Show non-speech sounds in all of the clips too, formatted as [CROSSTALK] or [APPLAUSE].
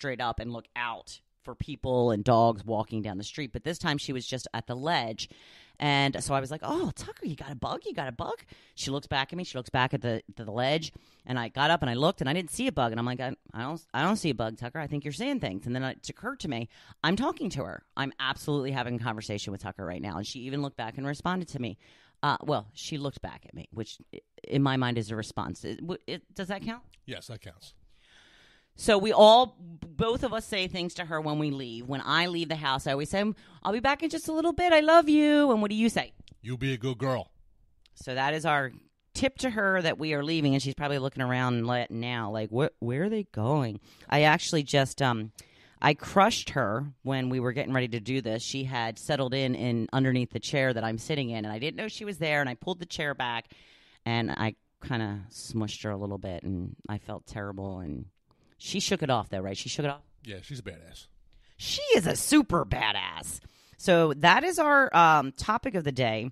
straight up and look out for people and dogs walking down the street. But this time she was just at the ledge. And so I was like, "Oh, Tucker, you got a bug? You got a bug?" She looks back at me. She looks back at the the ledge, and I got up and I looked, and I didn't see a bug. And I'm like, I, I don't, I don't see a bug, Tucker. I think you're seeing things. And then it occurred to me, I'm talking to her. I'm absolutely having a conversation with Tucker right now, and she even looked back and responded to me. Uh, well, she looked back at me, which in my mind is a response. It, it, does that count? Yes, that counts. So we all, both of us say things to her when we leave. When I leave the house, I always say, I'll be back in just a little bit. I love you. And what do you say? You'll be a good girl. So that is our tip to her that we are leaving. And she's probably looking around now, like, what, where are they going? I actually just, um, I crushed her when we were getting ready to do this. She had settled in in underneath the chair that I'm sitting in, and I didn't know she was there. And I pulled the chair back, and I kind of smushed her a little bit, and I felt terrible. And she shook it off, though, right? She shook it off. Yeah, she's a badass. She is a super badass. So that is our um, topic of the day,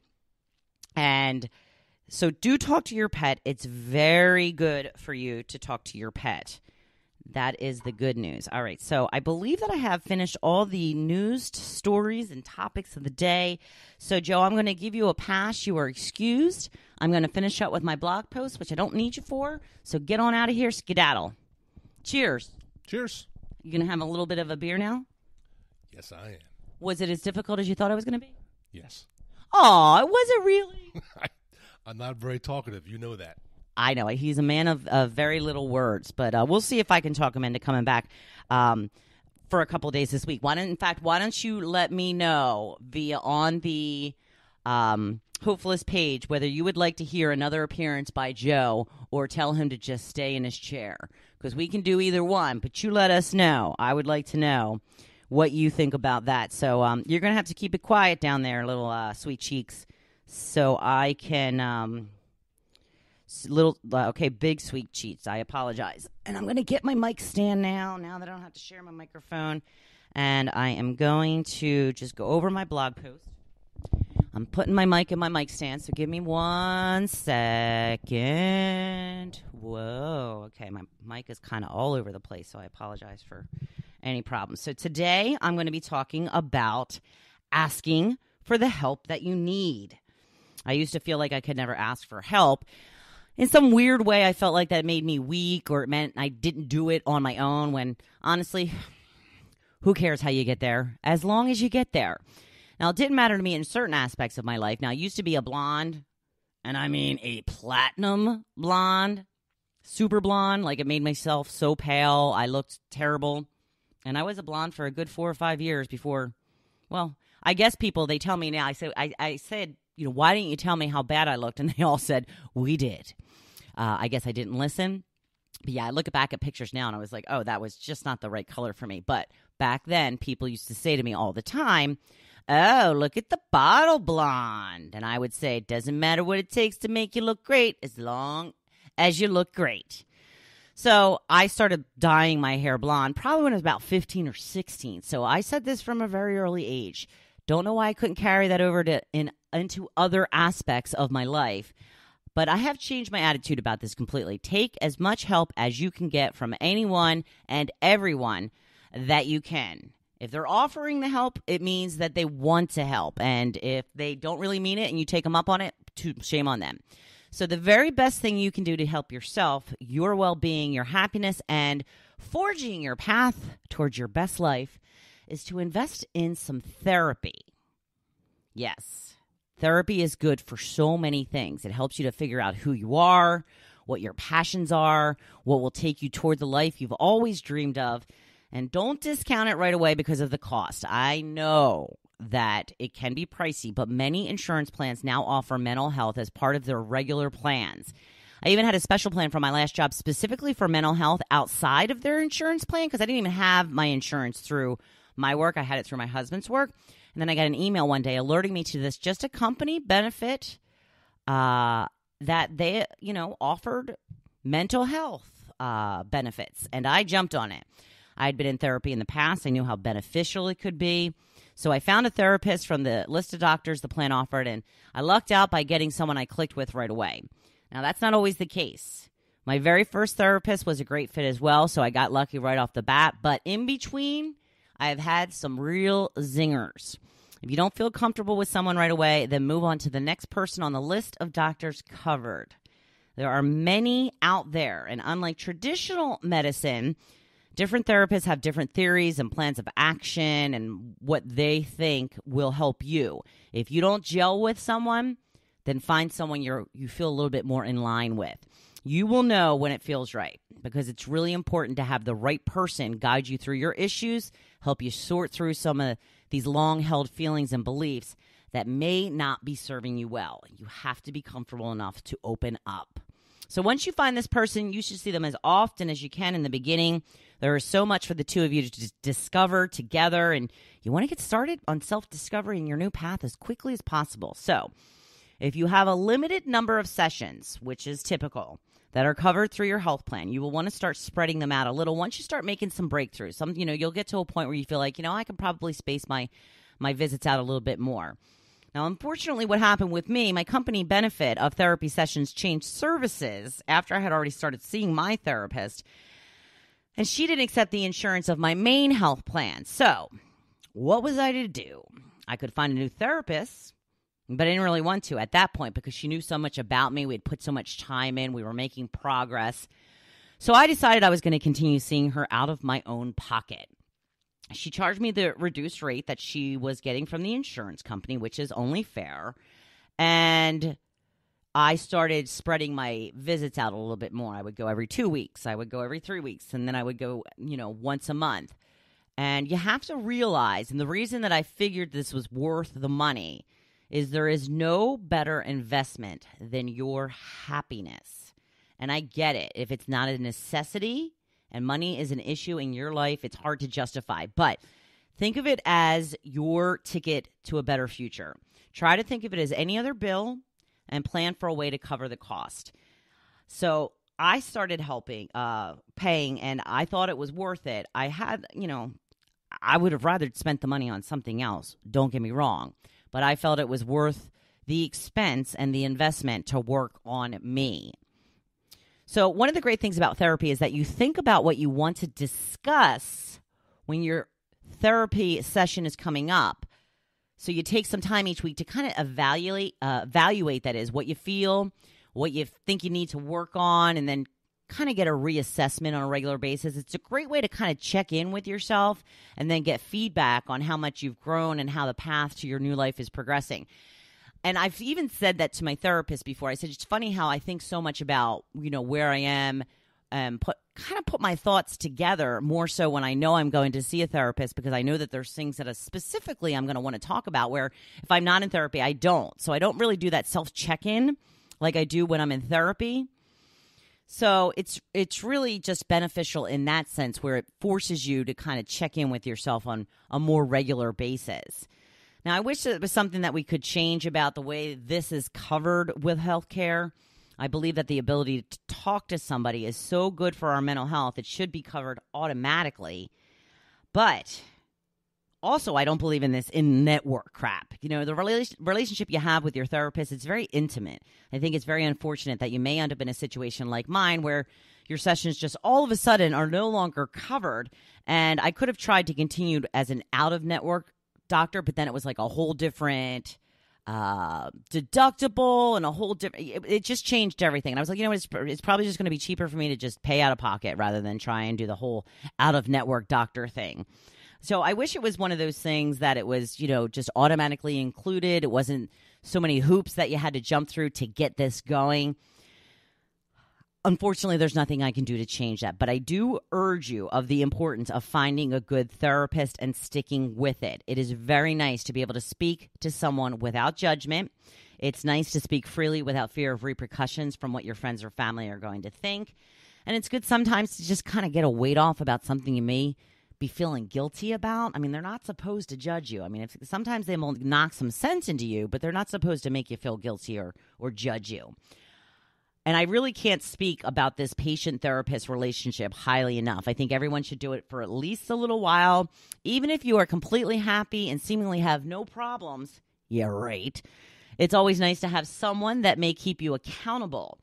and so do talk to your pet. It's very good for you to talk to your pet. That is the good news. All right. So I believe that I have finished all the news stories and topics of the day. So, Joe, I'm going to give you a pass. You are excused. I'm going to finish up with my blog post, which I don't need you for. So get on out of here, skedaddle. Cheers. Cheers. You going to have a little bit of a beer now? Yes, I am. Was it as difficult as you thought it was going to be? Yes. Oh, it was it really? [LAUGHS] I, I'm not very talkative. You know that. I know he's a man of, of very little words, but uh, we'll see if I can talk him into coming back um, for a couple days this week. Why don't, in fact, why don't you let me know via on the um, Hopefulist page whether you would like to hear another appearance by Joe or tell him to just stay in his chair because we can do either one. But you let us know. I would like to know what you think about that. So um, you're gonna have to keep it quiet down there, little uh, sweet cheeks, so I can. Um, little uh, okay big sweet cheats i apologize and i'm going to get my mic stand now now that i don't have to share my microphone and i am going to just go over my blog post i'm putting my mic in my mic stand so give me one second whoa okay my mic is kind of all over the place so i apologize for any problems so today i'm going to be talking about asking for the help that you need I used to feel like I could never ask for help in some weird way, I felt like that made me weak or it meant I didn't do it on my own when honestly, who cares how you get there? As long as you get there. Now, it didn't matter to me in certain aspects of my life. Now, I used to be a blonde, and I mean a platinum blonde, super blonde. Like it made myself so pale. I looked terrible. And I was a blonde for a good four or five years before, well, I guess people, they tell me now, I said, I, I said, you know, why didn't you tell me how bad I looked? [LAUGHS] And they all said, we did. Uh, I guess I didn't listen. But yeah, I look back at pictures now and I was like, oh, that was just not the right color for me. But back then, people used to say to me all the time, oh, look at the bottle blonde. And I would say, it doesn't matter what it takes to make you look great as long as you look great. So I started dyeing my hair blonde probably when I was about 15 or 16. So I said this from a very early age. Don't know why I couldn't carry that over to in, into other aspects of my life. But I have changed my attitude about this completely. Take as much help as you can get from anyone and everyone that you can. If they're offering the help, it means that they want to help. And if they don't really mean it and you take them up on it, to shame on them. So, the very best thing you can do to help yourself, your well being, your happiness, and forging your path towards your best life is to invest in some therapy. Yes, Therapy is good for so many things. It helps you to figure out who you are, what your passions are, what will take you toward the life you've always dreamed of. And don't discount it right away because of the cost. I know that it can be pricey, but many insurance plans now offer mental health as part of their regular plans. I even had a special plan for my last job specifically for mental health outside of their insurance plan because I didn't even have my insurance through my work. I had it through my husband's work. And then I got an email one day alerting me to this just a company benefit uh, that they, you know, offered mental health uh, benefits. And I jumped on it. I'd been in therapy in the past, I knew how beneficial it could be. So I found a therapist from the list of doctors the plan offered, and I lucked out by getting someone I clicked with right away. Now, that's not always the case. My very first therapist was a great fit as well, so I got lucky right off the bat. But in between, I have had some real zingers. If you don't feel comfortable with someone right away, then move on to the next person on the list of doctors covered. There are many out there, and unlike traditional medicine, different therapists have different theories and plans of action and what they think will help you. If you don't gel with someone, then find someone you you feel a little bit more in line with. You will know when it feels right because it's really important to have the right person guide you through your issues, help you sort through some of these long held feelings and beliefs that may not be serving you well. You have to be comfortable enough to open up. So once you find this person, you should see them as often as you can in the beginning. There is so much for the two of you to discover together, and you want to get started on self discovery in your new path as quickly as possible. So, if you have a limited number of sessions, which is typical, that are covered through your health plan, you will want to start spreading them out a little. Once you start making some breakthroughs, some you know, you'll get to a point where you feel like, you know, I can probably space my my visits out a little bit more. Now, unfortunately, what happened with me, my company benefit of therapy sessions changed services after I had already started seeing my therapist, and she didn't accept the insurance of my main health plan. So, what was I to do? I could find a new therapist, but I didn't really want to at that point because she knew so much about me. We had put so much time in, we were making progress. So, I decided I was going to continue seeing her out of my own pocket she charged me the reduced rate that she was getting from the insurance company, which is only fair. And I started spreading my visits out a little bit more. I would go every two weeks, I would go every three weeks, and then I would go, you know, once a month. And you have to realize, and the reason that I figured this was worth the money is there is no better investment than your happiness. And I get it. If it's not a necessity, and money is an issue in your life, it's hard to justify. But think of it as your ticket to a better future. Try to think of it as any other bill and plan for a way to cover the cost. So I started helping, uh, paying, and I thought it was worth it. I had, you know, I would have rather spent the money on something else. Don't get me wrong, but I felt it was worth the expense and the investment to work on me. So, one of the great things about therapy is that you think about what you want to discuss when your therapy session is coming up. So, you take some time each week to kind of evaluate, uh, evaluate that is what you feel, what you think you need to work on, and then kind of get a reassessment on a regular basis. It's a great way to kind of check in with yourself and then get feedback on how much you've grown and how the path to your new life is progressing. And I've even said that to my therapist before. I said it's funny how I think so much about you know where I am and put kind of put my thoughts together more so when I know I'm going to see a therapist because I know that there's things that uh, specifically I'm going to want to talk about where if I'm not in therapy I don't. So I don't really do that self check-in like I do when I'm in therapy. So it's it's really just beneficial in that sense where it forces you to kind of check in with yourself on a more regular basis. Now, I wish it was something that we could change about the way this is covered with healthcare. I believe that the ability to talk to somebody is so good for our mental health, it should be covered automatically. But also, I don't believe in this in network crap. You know, the rela- relationship you have with your therapist, it's very intimate. I think it's very unfortunate that you may end up in a situation like mine where your sessions just all of a sudden are no longer covered. And I could have tried to continue as an out of network doctor, but then it was like a whole different uh, deductible and a whole different. It, it, just changed everything. And I was like, you know, it's it's probably just going to be cheaper for me to just pay out of pocket rather than try and do the whole out of network doctor thing. So I wish it was one of those things that it was, you know, just automatically included. It wasn't so many hoops that you had to jump through to get this going unfortunately there's nothing i can do to change that but i do urge you of the importance of finding a good therapist and sticking with it it is very nice to be able to speak to someone without judgment it's nice to speak freely without fear of repercussions from what your friends or family are going to think and it's good sometimes to just kind of get a weight off about something you may be feeling guilty about. I mean, they're not supposed to judge you. I mean, if, sometimes they will knock some sense into you, but they're not supposed to make you feel guilty or or judge you. And I really can't speak about this patient therapist relationship highly enough. I think everyone should do it for at least a little while. Even if you are completely happy and seemingly have no problems, yeah, right. It's always nice to have someone that may keep you accountable.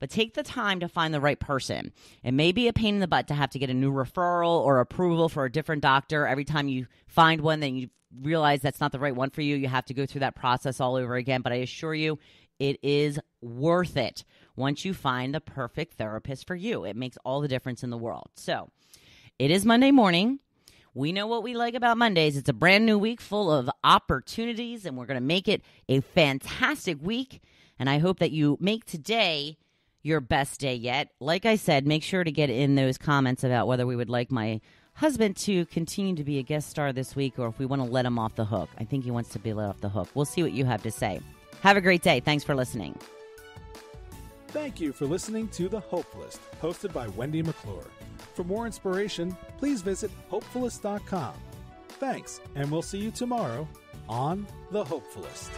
but take the time to find the right person. It may be a pain in the butt to have to get a new referral or approval for a different doctor every time you find one, then you realize that's not the right one for you. You have to go through that process all over again. But I assure you, it is worth it once you find the perfect therapist for you. It makes all the difference in the world. So it is Monday morning. We know what we like about Mondays. It's a brand new week full of opportunities, and we're going to make it a fantastic week. And I hope that you make today your best day yet. Like I said, make sure to get in those comments about whether we would like my husband to continue to be a guest star this week or if we want to let him off the hook. I think he wants to be let off the hook. We'll see what you have to say. Have a great day. Thanks for listening. Thank you for listening to The Hopefulist, hosted by Wendy McClure. For more inspiration, please visit hopefulist.com. Thanks, and we'll see you tomorrow on The Hopefulist.